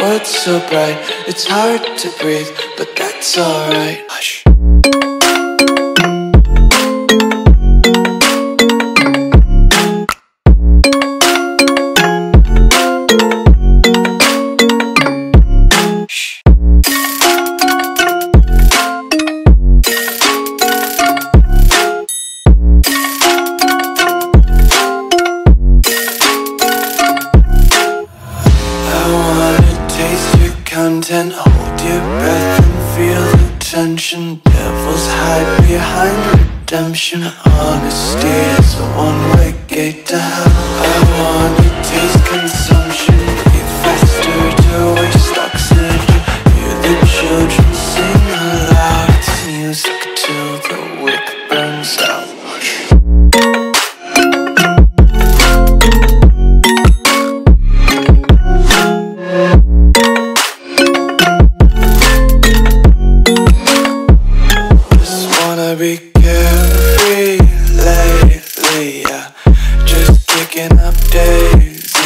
World's so bright, it's hard to breathe, but that's alright. intent Hold your breath and feel the tension. Devils hide behind redemption. Honesty is a one-way gate to hell. I want to taste consumption. Be faster to waste oxygen. Hear the children sing aloud. It's music till the wick burns out